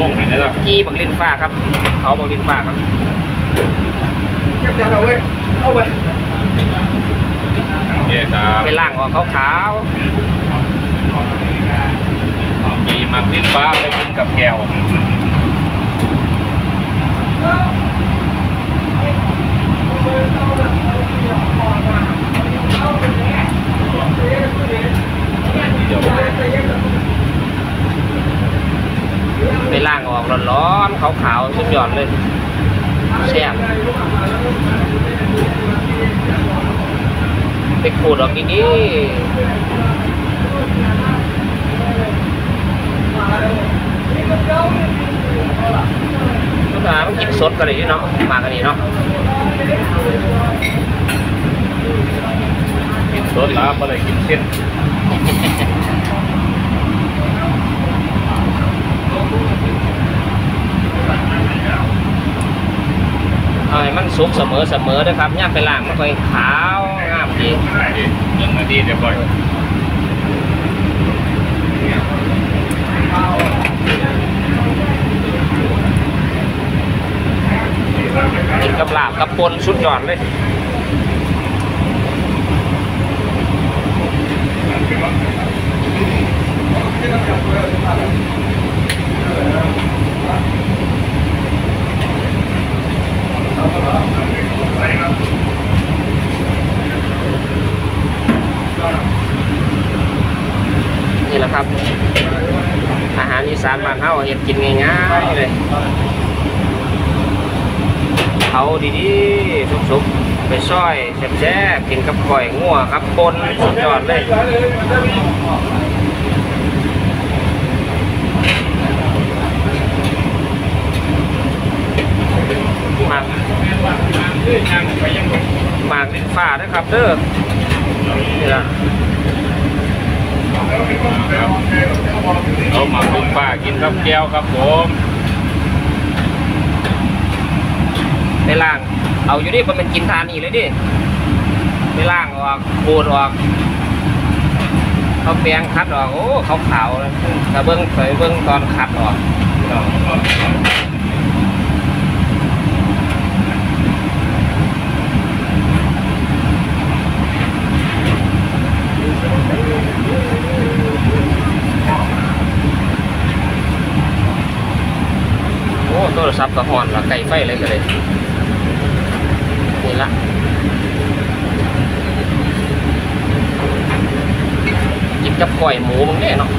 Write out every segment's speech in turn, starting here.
ลงไหนได้ล่ะกี้บังลินฟ้าครับ เขาบังลินฟ้าครับโอเคครับไปล่างขออกขาวมีมักลิ้นฟ้าไปกินกับแก้ว ๆไปล่างออกร้อน ๆขาวๆสุดยอดเลยแซ่บไปขูดออกดีๆทุกท่านมันกิน สดกันเลยเนาะมากันนี่เนาะกินสดแล้วก็เลยกินเส้นเอาให้มันสุกเสมอเสมอด้วยครับย่างไปล่างมันค่อยขาวงามดีโอเคหนึ่งนาทีเรียบร้อยกินกับลาบกับปนสุดยอดเลย นี่แหละครับ อาหารอีสานบ้านเฮาเฮ็ดกินง่ายๆเลยเขาดีๆสุกๆ ไปซอยแซ่บๆกินกับก่อยงัวครับปนสุดยอดเลย หมาก หมากลิ้นฟ้าด้วยครับเด้อนี่ละเอามาลิ้นฟ้ากินกับแก้วครับผมไปล่าง เอาอยู่นี่มันเป็นกินทานีเลยดิไปล่างออกขูดออกเขาแปรงคัดออกโอ้ขาขาวๆเลยถ้าเบิ้งไปเบิ้งตอนคัดออกพี่น้องโอ้โท รศัพท์กระหอนละไก่ไฟเลยก็เลยนี่ละกินกับก้อยหมูมึงแน่เนาะ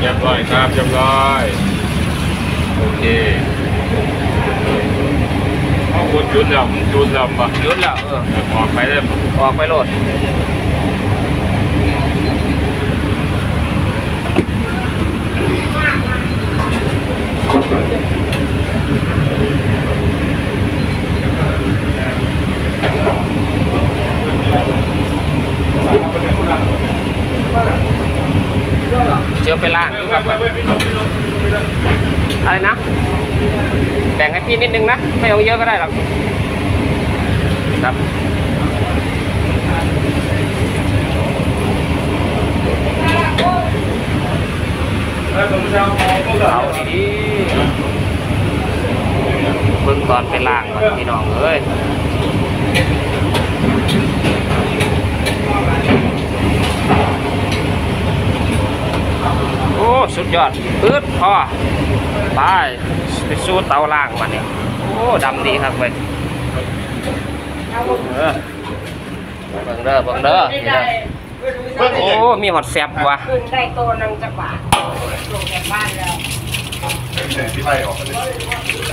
เรียบร้อยครับเรียบร้อย โอเค เอาคุณจุดแล้วมันจุดแล้วปะหยุดแล้วเออออกไปเลยออกไปโหลด เชื้อไปล่างครับอะไรนะ แบ่งให้พี่นิดนึงนะ ไม่เอาเยอะก็ได้หรอกครับเอาดีๆเบิ่งตอนไปล่างก่อนพี่น้องเอ้ยโอ้ สุดยอดปื๊ดพอ ไปไปสู้เตาล่างมาเนี่ยโอ้ดำดีครับเว้ยเออเบิ่งเด้อเบิ่งเด้อนี่เด้อโอ้มีหอดแซบว่ะขึ้นได้ตัวหนึงจะบาทลงจากบ้านแล้ว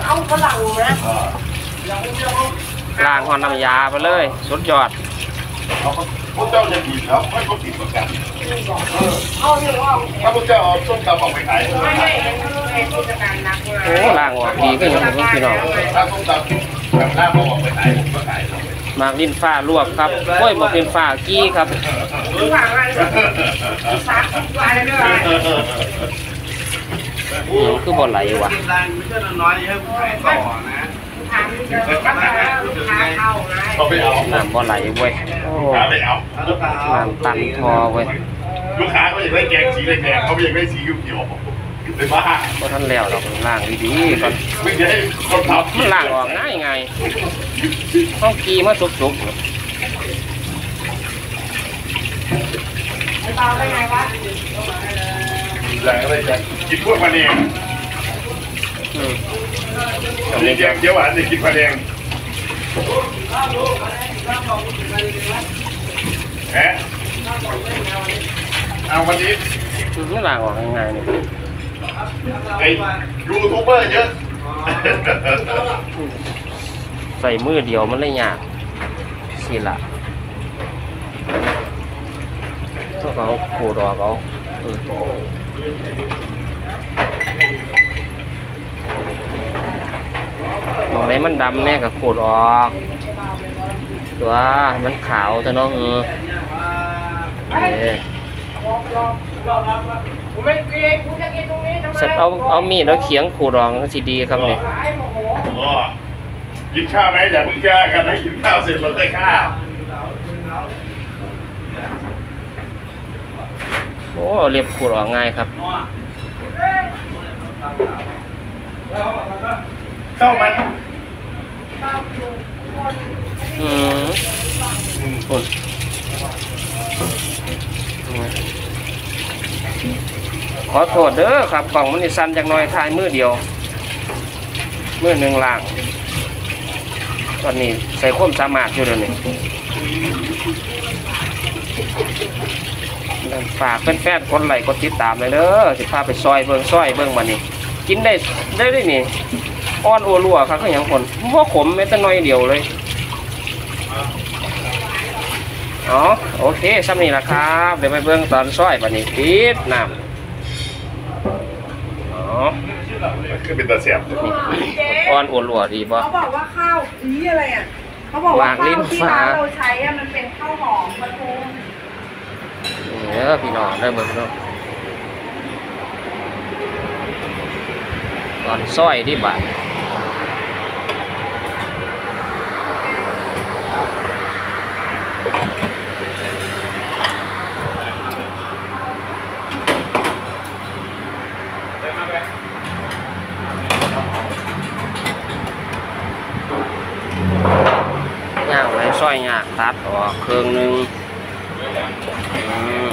เอาฝรั่งนะล่างหอนน้ำยาไปเลย สุดยอด พวกเจ้าจะผิดครับไม่ก็ผิดเหมือนกันเอาเรื่องเอาถ้าพวกเจ้าเอาส้มตำออกไปขายไม่ให้เห็นเห็นผู้จัดการนักมาโอ้ล่างออกดีก็ยังเพิ่งพี่น้องถ้าส้มตำแบบหน้าเอาออกไปขายผมก็ขายครับหมากลิ้นฟ้าลวกครับโอ้ยบอกลิ้นฟ้ากี้ครับทุกอย่างอะไรสามสิบกว่าแล้วด้วยอืมคือบ่ไหลว่ะถามจะลูกค้าแล้วลูกค้าเข้าไงเขาไม่เอา น้ำบ่ไหลเว้ยโอ้ลูกค้าไม่เอาน้ำตันคอเว้ยลูกค้าเขาอยากได้แกงสีแดงๆเขาไม่อยากได้สีเขียวๆเป็นบ้าก็ท่านแล้วเราล่างดีๆก่อนไม่ใช่คนทำมันล่างออกง่ายไงต้องกีมาสุกๆเบาได้ไงวะอยากอะไรอยากกินพวกพะแนงอืมนี่แกงเขียวหวานจะกินพะแนง แหมเอาวันนี้มันล่างออกง่ายๆนี่ไอ้ยูทูบเบอร์เยอะใส่มือเดียวมันเลยยากสิละต้องเอาขูดออกเอาอื มมองไหนมันดำแม่ก็ขูดออก ตัวมันขาวแต่น้องเออเอผมไม่กินกูจะกินตรงนี้ทำไมสัตว์เอาเอามีดแล้วเขียงขูดออกก็สิดีครับนี่ไอ้โมโหอ๋อกินข้าวไหมอย่าเพิ่งแย่กันให้กินข้าวเสร็จเราได้ข้าวโอ้เรียบขูดออกง่ายครับข้าวมัน อืมอุ่นขอโทษเด้อครับกล่องมันนี่สั้นจากน้อยทายมือเดียว มือหนึ่งล่าง ตอนนี้ใส่ความสามารถอยู่เดี๋ยวนี้ฝากแฟนๆคนไหลกดติดตามเลยเด้อสิพาไปซอยเบิ่งซอยเบิ่งมานี่กินได้ได้ด้วยนี่ อ้อนอัวรัวครับก็อย่างคนว่าขมแม้แต่น้อยเดียวเลยอ๋อโอเคซ้ำนี่ละครับ เดี๋ยวไปเบิ่งตอนซอยบัดนี้ปิดน้ำอ๋อคือเป็นตาเสียบนี่อ่อนอัวรัวดีป่ะเขาบอกว่าข้าวอีอะไรอะเขาบอกว่าวางลิ้ข้าวนที่ฟ้าร้านเราใช้อะมันเป็นข้าวหอมปลาทูเออพี่น้องได้เบิ่งเนาะตอนซอยที่บาด ย่างไรซ อยยากตัดออกเครื่องนึงอืม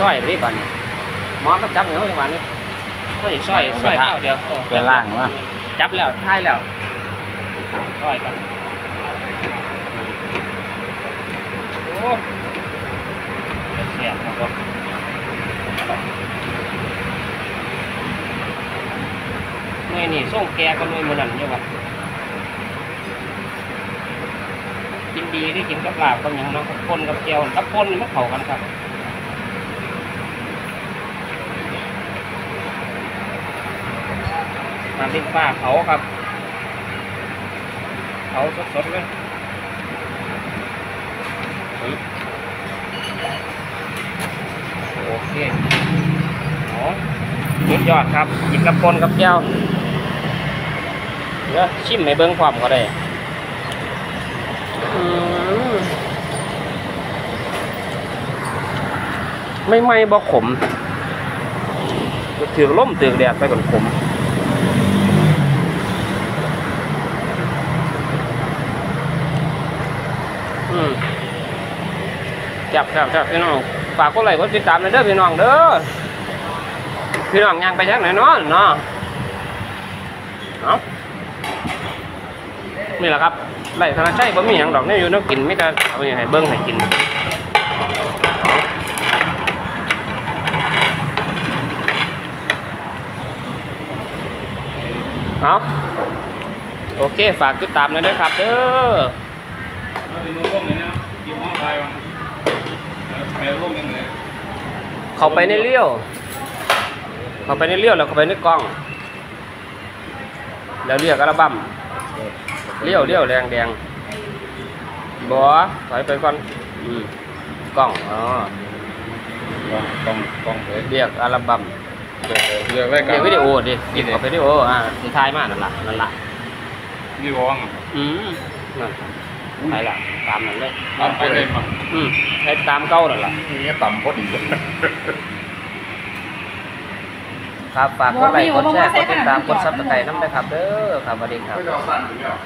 ซอยรีบัดนหมอมาจับเหนียวจังหวะนี้ซอยซอยซอยข้าวเดียวเป็นล่างวะจับแล้วท้ายแล้วซอยกันโอ้เสียบครับเมื่อนี่ส่งแกก็เลยมือนั่นเนี่ยวะกินดีได้กินกับลาบกับหยังเนาะกับคนกับแก้วกับคนนี่มันเข้ากันครับ น้ำพริกปลาเผาครับเผาสดๆเลยโอเคโอ้สุดยอดครับกินกับปนกับแก้วเดี๋ยวชิมให้เบิ้งความก็ได้ไม่ไม่บ่ขมถือล่มถือแดดไปก่อนขม อืม จับจับจับพี่น้องฝากกดไลกดติดตามเลยเด้อพี่น้องเด้อพี่น้องยังไปทางไหนเนาะเนาะเอานี่แหละครับไล่ธนาชัยผมมีอย่างดอกนี่อยู่น้กินไม่แต่เอาอย่างให้เบิ้งให้กินเอาโอเค ฝากติดตามเลยด้วยครับเด้อ เป็นร่วมเลยนะกินห้องไทยวะไปร่วมยังไง เข้าไปในเลี้ยว เข้าไปในเลี้ยวแล้วเข้าไปในกล้อง แล้วเรียกอัลบั้มเลี้ยวเลี้ยวแดงแดงบอถอยไปก่อนอืมกล้องอ๋อกล้องกล้องเลยเรียกอัลบั้มเลือกได้กัเรีนยกวิดีโอดิหยิบเข้าไปวิดีโออ่าสุดท้ายมากนั่นล่ะนั่นล่ะนี่วองอืมนั่น ไปละตามนั่นเลยเอาไปเลยมาอืมให้ตามเก้านั่นล่ะนี่ต่ำพอดีครับฝากกดไลค์กดแชร์กดติดตามกดซับสไครต์น้ำด้วยครับเด้อครับสวัสดีครับ